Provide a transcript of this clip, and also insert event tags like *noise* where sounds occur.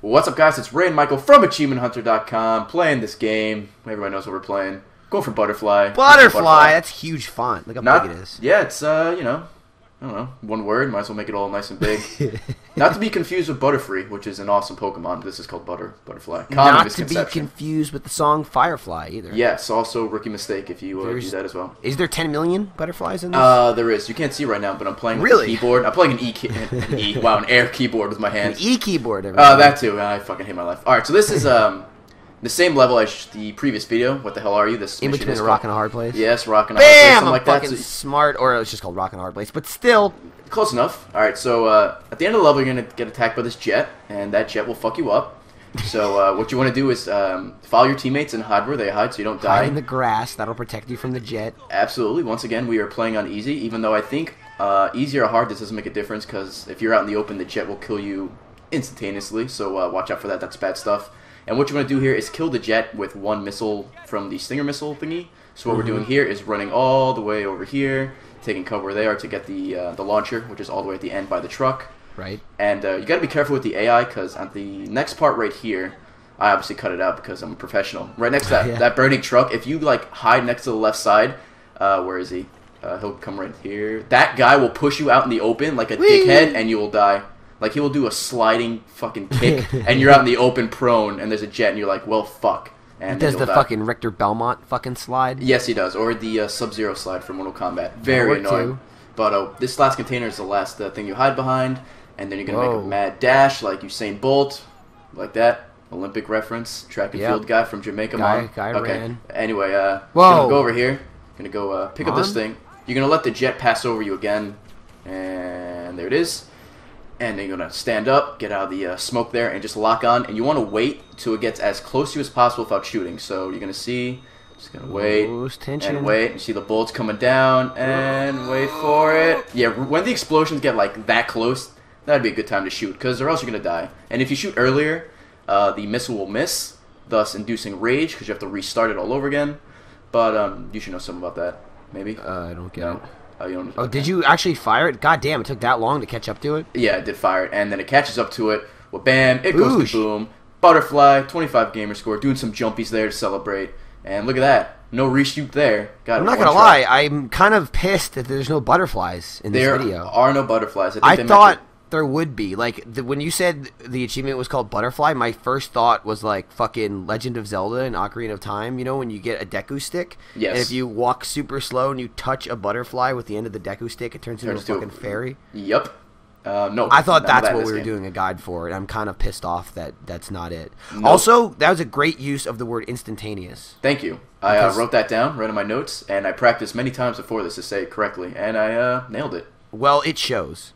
What's up, guys? It's Ray and Michael from AchievementHunter.com playing this game. Everybody knows what we're playing. Go for Butterfly. Butterfly. That's huge font. Look how Not, big it is. Yeah, it's, uh, you know, I don't know, one word. Might as well make it all nice and big. *laughs* Not to be confused with Butterfree, which is an awesome Pokemon. This is called Butter Butterfly. Common Not to be confused with the song Firefly either. Yes, also rookie mistake if you uh, do that as well. Is there 10 million butterflies in this? Uh, there is. You can't see right now, but I'm playing with Really? a keyboard. I'm playing an E, key- an e *laughs* wow, an air keyboard with my hands. An. E keyboard. Uh, that too. I fucking hate my life. All right, so this is um the same level as the previous video. What the hell are you? This in between is a rock and a hard place. Yes, rock and a hard place, Bam! I'm like fucking So- smart, or it was just called rock and a hard place. But still, Close enough. All right, so uh, at the end of the level, you're gonna get attacked by this jet, and that jet will fuck you up. So uh, *laughs* what you want to do is um, follow your teammates and hide where they hide, so you don't die. hide in the grass. That'll protect you from the jet. Absolutely. Once again, we are playing on easy, even though I think uh, easy or hard, this doesn't make a difference because if you're out in the open, the jet will kill you instantaneously. So uh, watch out for that. That's bad stuff. And what you want to do here is kill the jet with one missile from the Stinger missile thingy. So what we're doing here is running all the way over here, taking cover there to get the uh, the launcher, which is all the way at the end by the truck. Right. And uh, you got to be careful with the AI because at the next part right here, I obviously cut it out because I'm a professional. Right next to that, *laughs* Yeah. that burning truck, if you like hide next to the left side, uh, where is he? Uh, he'll come right here. That guy will push you out in the open like a Whee! dickhead, and you will die. Like he will do a sliding fucking *laughs* kick, and you're out in the open prone, and there's a jet, and you're like, well, fuck. And Does the die. fucking Richter Belmont fucking slide? Yes, he does. Or the uh, Sub Zero slide from Mortal Kombat. Very annoying. too. But uh, this last container is the last uh, thing you hide behind, and then you're gonna make a mad dash like Usain Bolt, like that. Olympic reference, track and Yep. field guy from Jamaica. Guy- Mom. guy okay. ran. Anyway, uh, Whoa. gonna go over here. Gonna go uh, pick up this thing. You're gonna let the jet pass over you again, and there it is. And then you're gonna stand up, get out of the uh, smoke there, and just lock on. And you want to wait till it gets as close to you as possible without shooting. So you're gonna see. Just gonna wait tension. and wait and see the bullets coming down and wait for it. Yeah, when the explosions get like that close, that'd be a good time to shoot because or else you're gonna die. And if you shoot earlier, uh, the missile will miss, thus inducing rage because you have to restart it all over again. But um, you should know something about that, maybe. Uh, I don't get no. it. Oh, you don't. Oh, did you actually fire it? God damn, it took that long to catch up to it. Yeah, it did fire it, and then it catches up to it. Well, bam! It goes to boom. Butterfly, 25 gamer score, doing some jumpies there to celebrate. And look at that, no reshoot there. Got I'm not gonna try. lie, I'm kind of pissed that there's no butterflies in this There video. There are no butterflies. I, think I thought there would be. Like the, when you said the achievement was called Butterfly, my first thought was like fucking Legend of Zelda and Ocarina of Time. You know when you get a Deku stick, Yes. and if you walk super slow and you touch a butterfly with the end of the Deku stick, it turns, Turns into a to a- fucking fairy. Yep. Uh, no. I thought that's that what we were game. doing a guide for, and I'm kind of pissed off that that's not it. Nope. Also, that was a great use of the word instantaneous. Thank you. I uh, wrote that down, right in my notes, and I practiced many times before this to say it correctly, and I uh, nailed it. Well, it shows.